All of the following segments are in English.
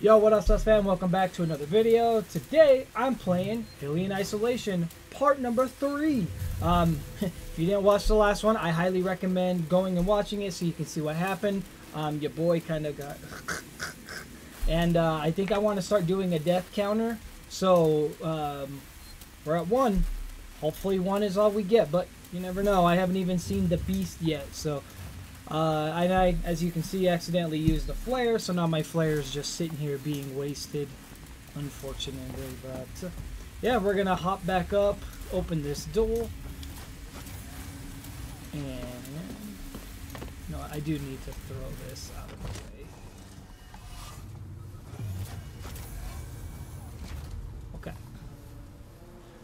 Yo, what up, Sus fam? Welcome back to another video. Today, I'm playing Alien Isolation, part number three. Um, if you didn't watch the last one, I highly recommend going and watching it so you can see what happened. Um, your boy kind of got... and uh, I think I want to start doing a death counter. So, um, we're at one. Hopefully one is all we get, but you never know. I haven't even seen the beast yet, so... Uh, and I, as you can see, accidentally used the flare, so now my flare is just sitting here being wasted, unfortunately. But yeah, we're gonna hop back up, open this door, and no, I do need to throw this out of the way. Okay.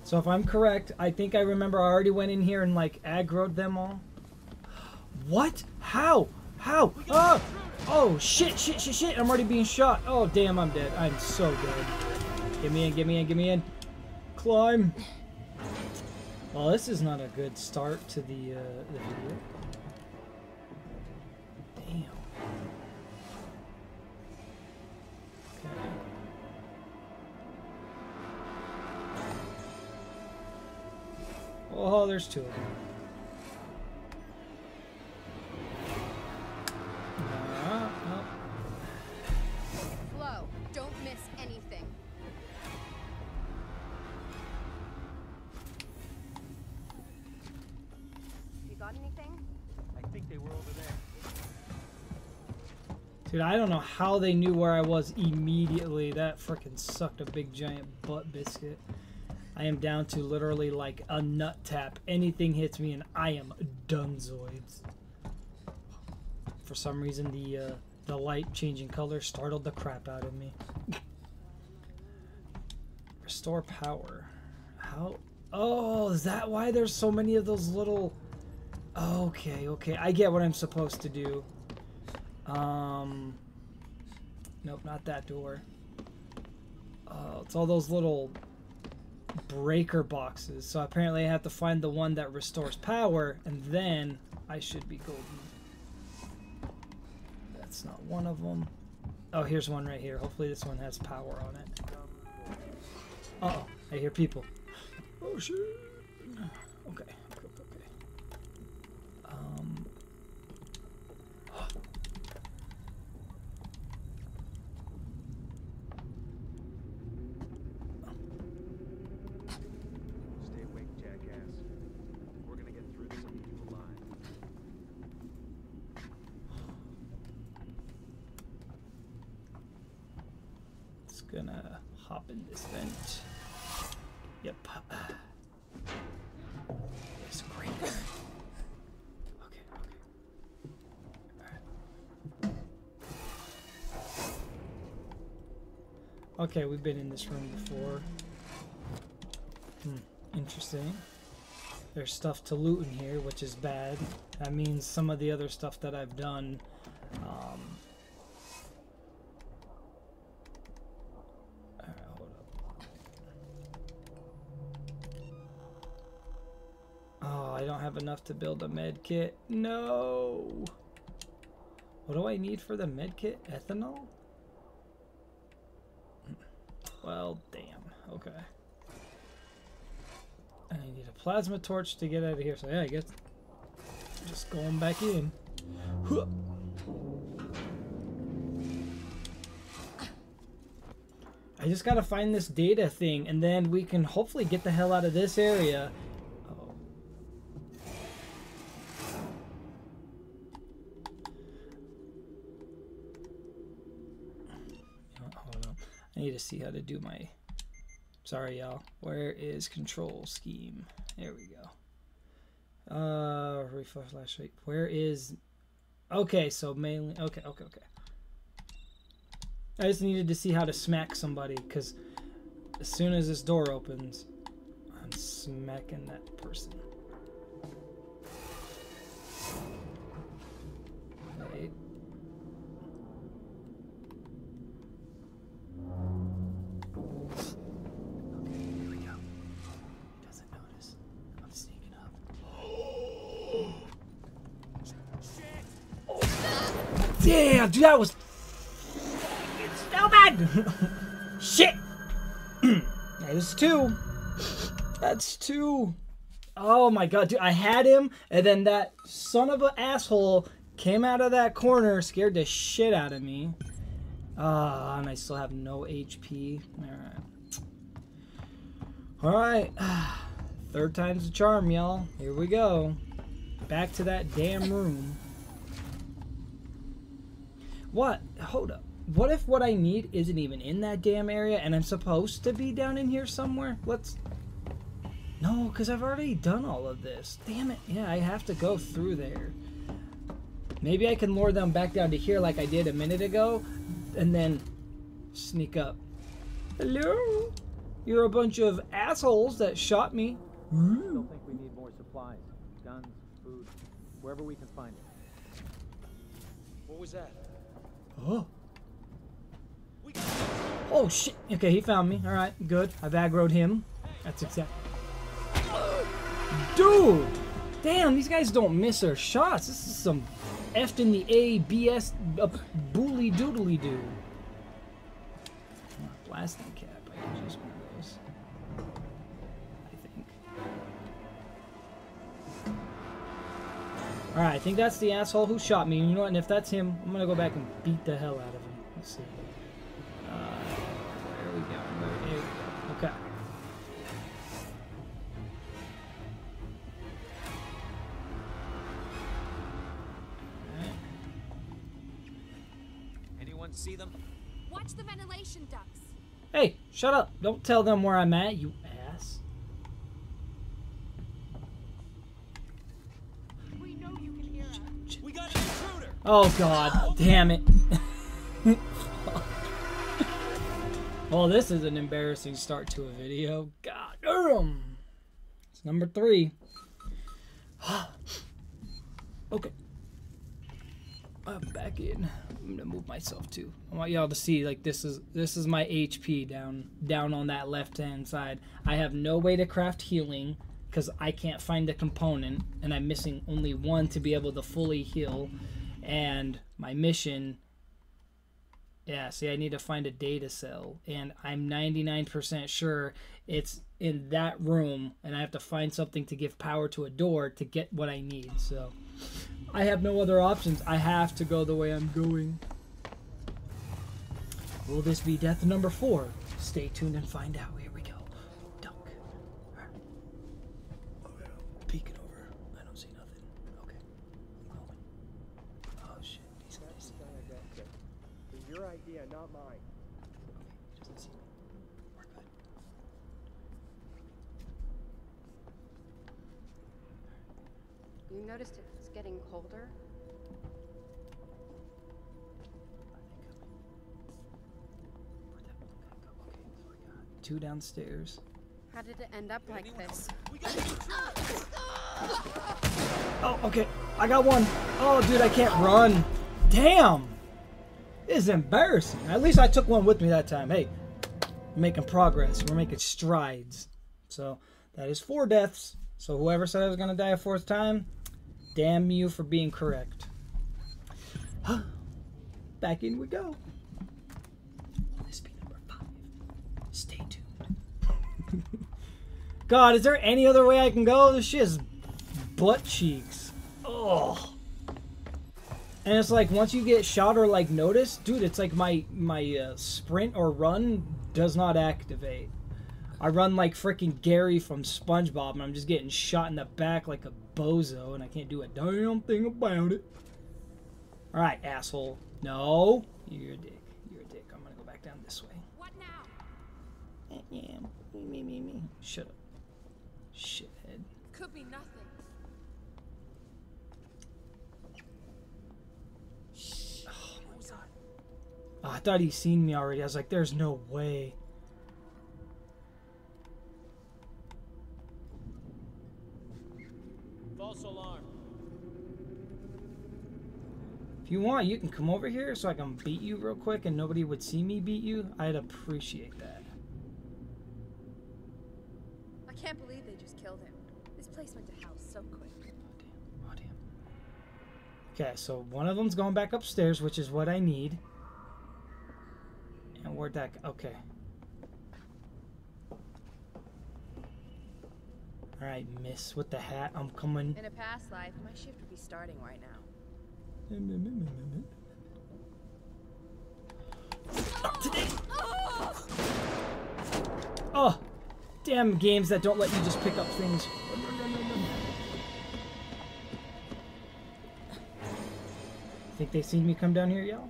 So if I'm correct, I think I remember I already went in here and like aggroed them all. What? How? How? Oh! Oh, shit, shit, shit, shit. I'm already being shot. Oh, damn, I'm dead. I'm so dead. Get me in, get me in, get me in. Climb. Well, this is not a good start to the, uh, the video. Damn. Okay. Oh, there's two of them. Got anything? I think they were over there. Dude, I don't know how they knew where I was immediately. That freaking sucked a big giant butt biscuit. I am down to literally like a nut tap. Anything hits me and I am donezoids. For some reason, the uh, the light changing color startled the crap out of me. Restore power. How? Oh, is that why there's so many of those little? Okay, okay. I get what I'm supposed to do. Um. Nope, not that door. Uh, it's all those little breaker boxes. So apparently I have to find the one that restores power, and then I should be golden. That's not one of them. Oh, here's one right here. Hopefully this one has power on it. Uh oh, I hear people. Oh shit. Okay. Um. Stay awake, jackass. We're gonna get through this and leave you alive. Gonna hop in this vent. Yep. Great. Okay, okay. Alright. Okay, we've been in this room before. Hmm, interesting. There's stuff to loot in here, which is bad. That means some of the other stuff that I've done um, Alright, hold up. Oh, I don't have enough to build a med kit. No. What do I need for the med kit? Ethanol? Well, damn. Okay. I need a plasma torch to get out of here. So yeah, I guess just going back in. Huh. I just gotta find this data thing, and then we can hopefully get the hell out of this area. Need to see how to do my. Sorry, y'all. Where is control scheme? There we go. Uh, refresh flashlight. Where is? Okay, so mainly. Okay, okay, okay. I just needed to see how to smack somebody because as soon as this door opens, I'm smacking that person. Damn, dude, that was stupid. God! Shit! There's two. That's two. Oh my god, dude, I had him, and then that son of an asshole came out of that corner, scared the shit out of me. Ah, and I still have no HP. Alright. Alright. Third time's the charm, y'all. Here we go. Back to that damn room. What? Hold up. What if what I need isn't even in that damn area and I'm supposed to be down in here somewhere? Let's... No, because I've already done all of this. Damn it. Yeah, I have to go through there. Maybe I can lure them back down to here like I did a minute ago and then sneak up. Hello? You're a bunch of assholes that shot me. I still think we need more supplies. Guns, food, wherever we can find it. What was that? Oh. Oh shit. Okay, he found me. Alright, good. I've aggroed him. That's exact. Dude! Damn, these guys don't miss their shots. This is some effed in the A B S uh, booly doodly doo. Blasting cap. I can use Alright, I think that's the asshole who shot me. You know what? And if that's him, I'm gonna go back and beat the hell out of him. Let's see. Uh, where are we going? Where, go. Okay. Alright. Anyone see them? Watch the ventilation ducts. Hey, shut up. Don't tell them where I'm at, you ass. We know you can hear us. We got an intruder! Oh god, damn it. well, this is an embarrassing start to a video. God damn. It's number three. okay. I'm back in. I'm gonna move myself too. I want y'all to see like this is this is my HP down down on that left hand side. I have no way to craft healing because I can't find the component and I'm missing only one to be able to fully heal. And my mission yeah, see, I need to find a data cell, and I'm 99% sure it's in that room, and I have to find something to give power to a door to get what I need. So, I have no other options. I have to go the way I'm going. Will this be death number four? Stay tuned and find out. Not mine. He doesn't see me. We're good. You noticed it's getting colder? Two downstairs. How did it end up like this? Oh, okay. I got one. Oh, dude, I can't run. Damn. Is embarrassing. At least I took one with me that time. Hey, making progress. We're making strides. So that is four deaths. So whoever said I was gonna die a fourth time, damn you for being correct. Back in we go. This be number five? Stay tuned. God, is there any other way I can go? This shit is butt cheeks. Oh. And it's like once you get shot or like noticed, dude, it's like my my uh, sprint or run does not activate. I run like freaking Gary from SpongeBob, and I'm just getting shot in the back like a bozo, and I can't do a damn thing about it. All right, asshole. No, you're a dick. You're a dick. I'm gonna go back down this way. What now? Eh, Yeah, me, me, me, me. Shut up, shithead. Could be nothing. Oh, I thought he'd seen me already. I was like, there's no way. False alarm. If you want, you can come over here so I can beat you real quick and nobody would see me beat you. I'd appreciate that. I can't believe they just killed him. This place went to hell so quick. Oh, damn. Oh, damn. Okay, so one of them's going back upstairs, which is what I need. Where'd that? Okay. Alright, miss with the hat. I'm coming. In a past life, my shift would be starting right now. Not today. Oh, damn games that don't let you just pick up things. Think they seen me come down here, y'all?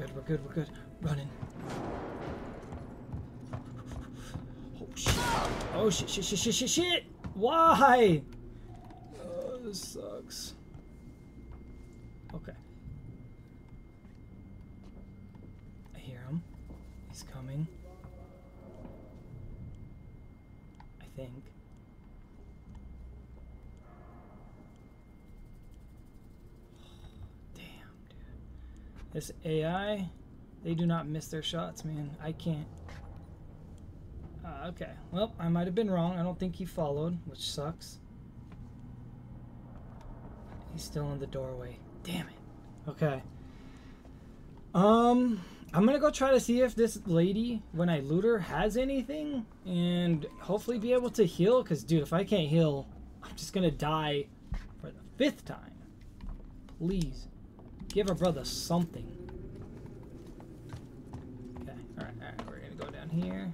Good. We're good. We're good. Running. Oh shit. Oh shit. Shit. Shit. Shit. Shit. Shit. Why? Oh, this sucks. Okay. I hear him. He's coming. I think. Damn, dude. AI, they do not miss their shots, man. I can't. Uh, okay. Well, I might have been wrong. I don't think he followed, which sucks. He's still in the doorway. Damn it. Okay. Um, I'm gonna go try to see if this lady, when I loot her, has anything, and hopefully be able to heal. Cause, dude, if I can't heal, I'm just gonna die for the fifth time. Please, give a brother something. Okay. All right. All right. We're gonna go down here.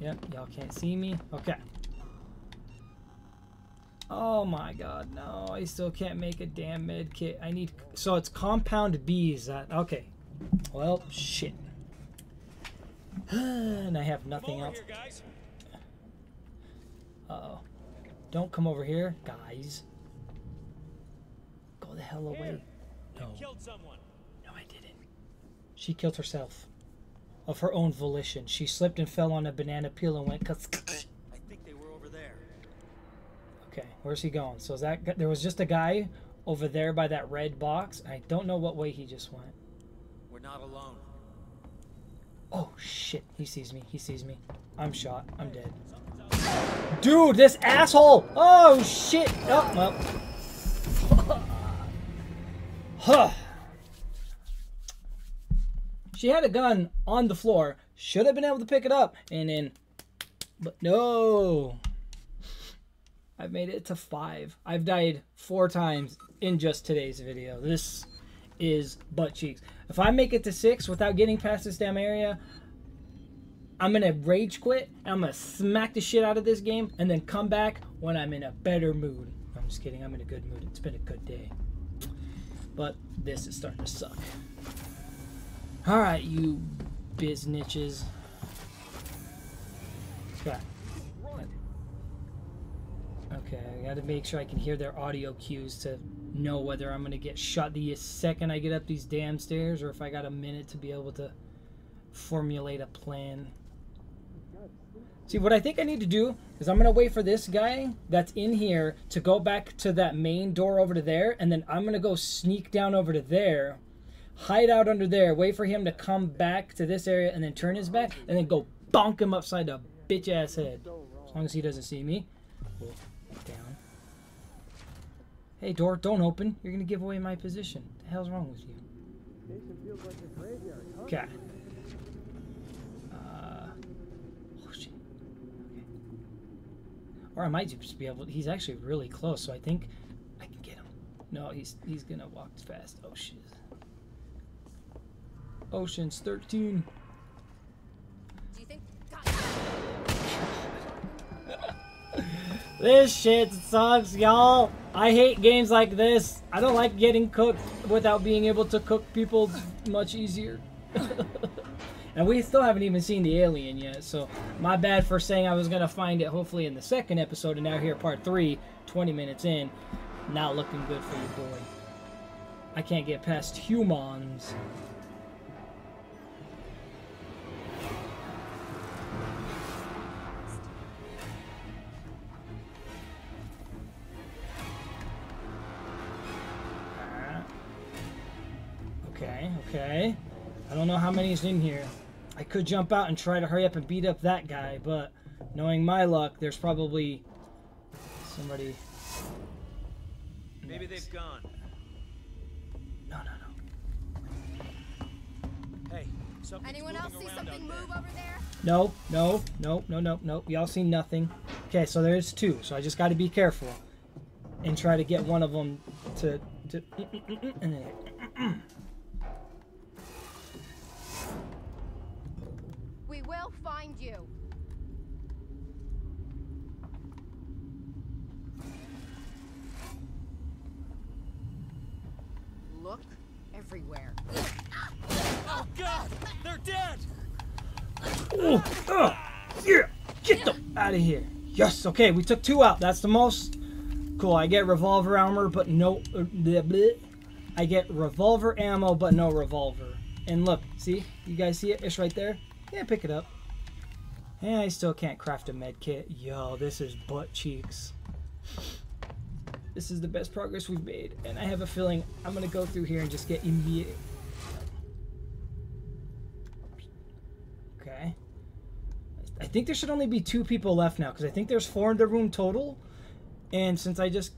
Yep. Y'all can't see me. Okay. Oh my god, no, I still can't make a damn med kit. I need, so it's compound B's that, okay. Well, shit. and I have nothing else. Uh-oh. Don't come over here, guys. Go the hell away. No, Killed someone. no I didn't. She killed herself. Of her own volition. She slipped and fell on a banana peel and went, I think they were over there. Okay, where's he going? So is that there was just a guy over there by that red box. I don't know what way he just went. We're not alone. Oh shit, he sees me. He sees me. I'm shot. I'm dead. Dude, this asshole! Oh shit! Oh well. huh. She had a gun on the floor. Should have been able to pick it up, and then, but no. I've made it to five. I've died four times in just today's video. This is butt cheeks. If I make it to six without getting past this damn area, I'm gonna rage quit. I'm gonna smack the shit out of this game, and then come back when I'm in a better mood. I'm just kidding. I'm in a good mood. It's been a good day, but this is starting to suck. All right, you biznitches. Okay. Okay, I gotta make sure I can hear their audio cues to know whether I'm gonna get shot the second I get up these damn stairs or if I got a minute to be able to formulate a plan. See, what I think I need to do is I'm gonna wait for this guy that's in here to go back to that main door over to there, and then I'm gonna go sneak down over to there, hide out under there, wait for him to come back to this area, and then turn his back, and then go bonk him upside the bitch ass head. As long as he doesn't see me. Down. Hey, door, don't open. You're gonna give away my position. The hell's wrong with you? Okay. Uh, oh shit. Or I might just be able. To, He's actually really close, so I think I can get him. No, he's he's gonna walk fast. Oh shit. Ocean's 13. Do you think? This shit sucks, y'all. I hate games like this. I don't like getting cooked without being able to cook people much easier. and we still haven't even seen the alien yet, so my bad for saying I was gonna find it hopefully in the second episode, and now here part three, 20 minutes in, not looking good for you, boy. I can't get past humans. Okay, okay. I don't know how many is in here. I could jump out and try to hurry up and beat up that guy, but knowing my luck, there's probably somebody. Maybe they've gone. No, no, no. Hey, Anyone else see something move over there? No, no, no, no, no, no. Y'all see nothing. Okay, so there's two. So I just got to be careful and try to get one of them to. to and then- We will find you. Look everywhere. Oh God! They're dead! Oh, yeah, get them out of here. Yes, okay, we took two out. That's the most. Cool. I get revolver armor, but no. uh, bleh, bleh. I get revolver ammo, but no revolver. And look, see? You guys see it? It's right there. Yeah, pick it up. And I still can't craft a med kit. Yo, this is butt cheeks. This is the best progress we've made, and I have a feeling I'm gonna go through here and just get immediate. Okay. I think there should only be two people left now because I think there's four in the room total, and since I just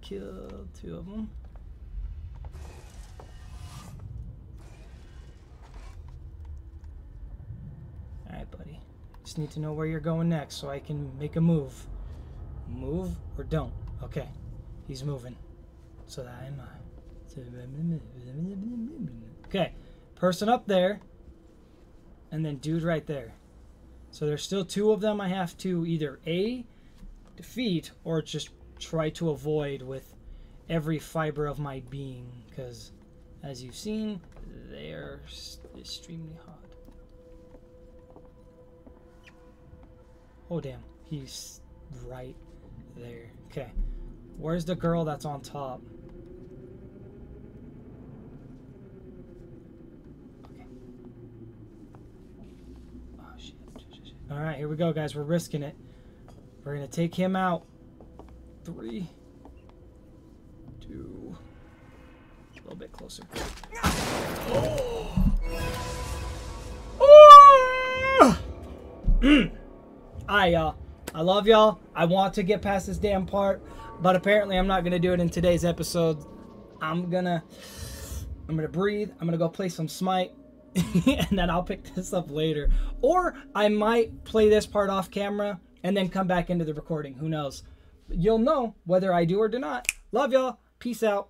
killed two of them. All right, buddy. Just need to know where you're going next so I can make a move. Move or don't. Okay. He's moving. So that am I. Okay. Person up there. And then dude right there. So there's still two of them I have to either A, defeat, or just try to avoid with every fiber of my being. Because, as you've seen, they're extremely hard. Oh, damn. He's right there. Okay. Where's the girl that's on top? Okay. Oh, shit. shit, shit. All right, here we go, guys. We're risking it. We're going to take him out. Three, two, a little bit closer. Oh! Alright, y'all. I love y'all. I want to get past this damn part, but apparently I'm not gonna do it in today's episode. I'm gonna I'm gonna breathe. I'm gonna go play some smite. and then I'll pick this up later. Or I might play this part off camera and then come back into the recording. Who knows? You'll know whether I do or do not. Love y'all. Peace out.